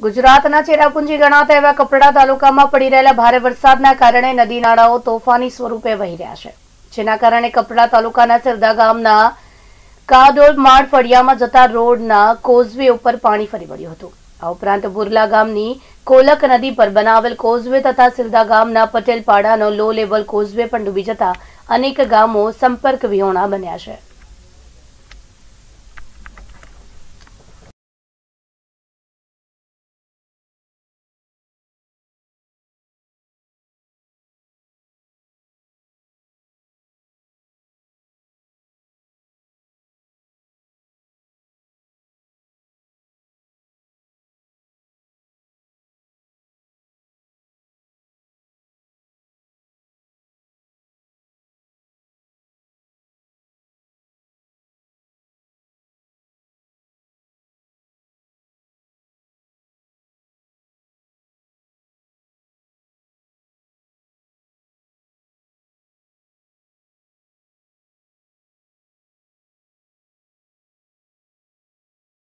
ગુજરાતના ચેરાપુંજી ગણાતા એવા કપડા તાલુકામાં પડી રહેલા ભારે વરસાદના કારણે નદી નાળાઓ તોફાની સ્વરૂપે વહી રહ્યા છે. જેના કારણે કપડા તાલુકાના સરદા ગામના કાદોલ માળ ફળિયામાં જતા રોડના કોઝવે ઉપર પાણી ફરી વળ્યું હતું. આ ઉપરાંત બુરલા ગામની કોલક નદી પર બનાવેલ કોઝવે તથા સિરદા ગામના પટેલ પાડાનો લો લેવલ કોઝવે પણ ડૂબી જતા અનેક ગામો સંપર્ક વિહોણા બન્યા છે.